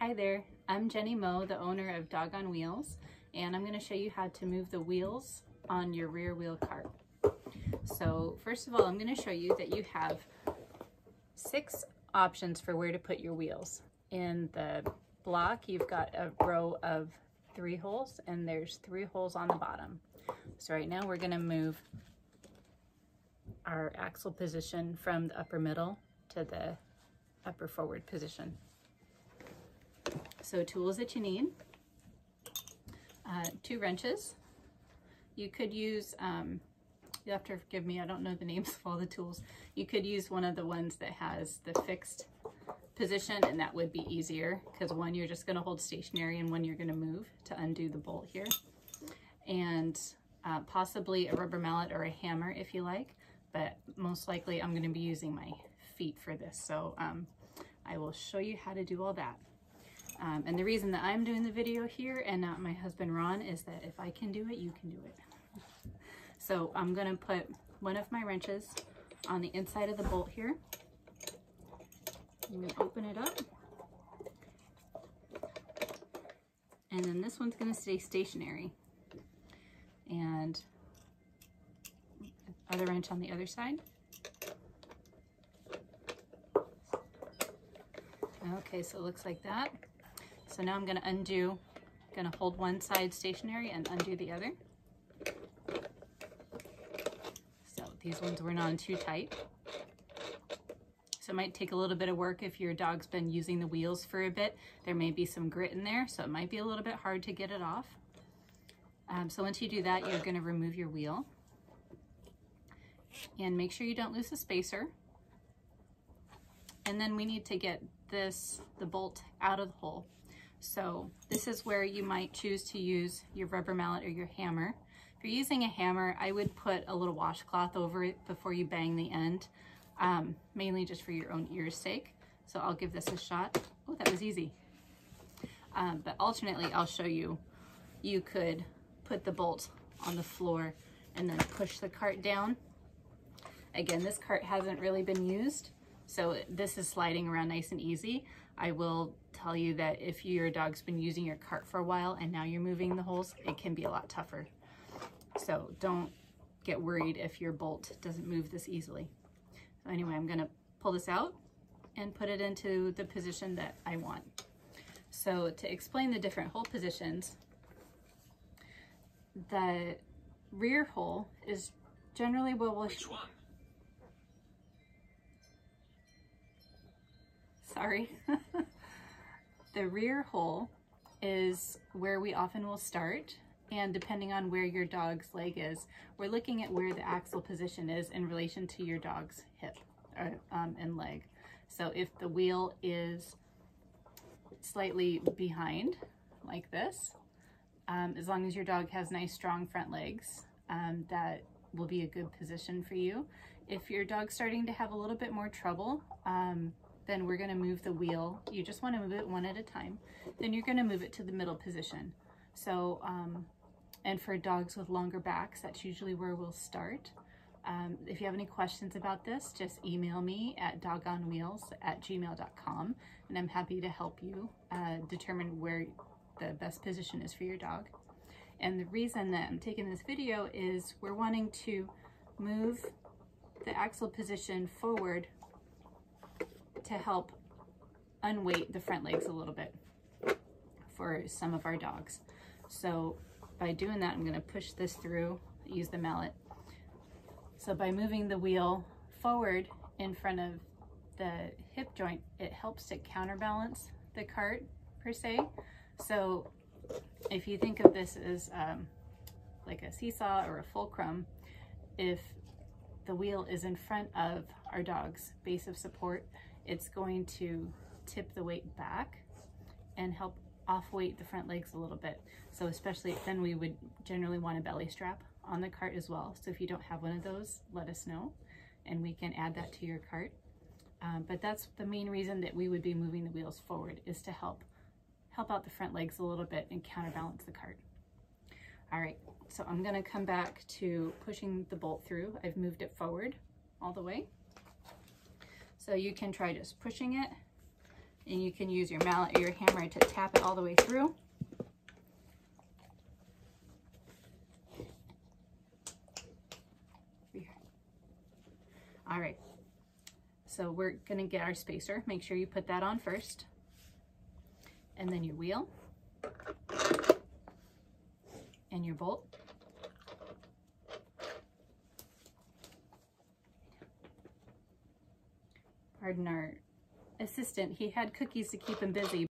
Hi there, I'm Jenny Moe, the owner of Doggon' Wheels, and I'm going to show you how to move the wheels on your rear wheel cart. So first of all, I'm going to show you that you have six options for where to put your wheels. In the block, you've got a row of three holes, and there's three holes on the bottom. So right now we're going to move our axle position from the upper middle to the upper forward position. So tools that you need, uh, two wrenches. You could use, um, you have to forgive me, I don't know the names of all the tools. You could use one of the ones that has the fixed position and that would be easier because one you're just going to hold stationary and one you're going to move to undo the bolt here. And uh, possibly a rubber mallet or a hammer if you like, but most likely I'm going to be using my feet for this. So um, I will show you how to do all that. Um, and the reason that I'm doing the video here and not my husband Ron is that if I can do it, you can do it. So I'm gonna put one of my wrenches on the inside of the bolt here. I'm gonna open it up. And then this one's gonna stay stationary. And other wrench on the other side. Okay, so it looks like that. So now I'm gonna undo, gonna hold one side stationary and undo the other. So these ones were not on too tight. So it might take a little bit of work if your dog's been using the wheels for a bit. There may be some grit in there, so it might be a little bit hard to get it off. Um, so once you do that, you're gonna remove your wheel. And make sure you don't lose the spacer. And then we need to get this, the bolt out of the hole. So this is where you might choose to use your rubber mallet or your hammer. If you're using a hammer, I would put a little washcloth over it before you bang the end, um, mainly just for your own ear's sake. So I'll give this a shot. Oh, that was easy. Um, but alternately, I'll show you, you could put the bolt on the floor and then push the cart down. Again, this cart hasn't really been used, so this is sliding around nice and easy. I will tell you that if your dog's been using your cart for a while and now you're moving the holes, it can be a lot tougher. So don't get worried if your bolt doesn't move this easily. So anyway, I'm gonna pull this out and put it into the position that I want. So to explain the different hole positions, the rear hole is generally what we'll... Which one? Sorry. The rear hole is where we often will start and depending on where your dog's leg is, we're looking at where the axle position is in relation to your dog's hip or, um, and leg. So if the wheel is slightly behind like this, um, as long as your dog has nice strong front legs, um, that will be a good position for you. If your dog's starting to have a little bit more trouble, um, then we're gonna move the wheel. You just wanna move it one at a time. Then you're gonna move it to the middle position. So, um, and for dogs with longer backs, that's usually where we'll start. Um, if you have any questions about this, just email me at dogonwheels at gmail.com and I'm happy to help you uh, determine where the best position is for your dog. And the reason that I'm taking this video is we're wanting to move the axle position forward to help unweight the front legs a little bit for some of our dogs. So by doing that, I'm gonna push this through, use the mallet. So by moving the wheel forward in front of the hip joint, it helps to counterbalance the cart per se. So if you think of this as um, like a seesaw or a fulcrum, if the wheel is in front of our dog's base of support, it's going to tip the weight back and help off weight the front legs a little bit. So especially then we would generally want a belly strap on the cart as well. So if you don't have one of those, let us know and we can add that to your cart. Um, but that's the main reason that we would be moving the wheels forward is to help help out the front legs a little bit and counterbalance the cart. All right, so I'm gonna come back to pushing the bolt through. I've moved it forward all the way. So you can try just pushing it And you can use your mallet or your hammer to tap it all the way through. All right, so we're gonna get our spacer. Make sure you put that on first. And then your wheel. And your bolt. Pardon our assistant. He had cookies to keep him busy,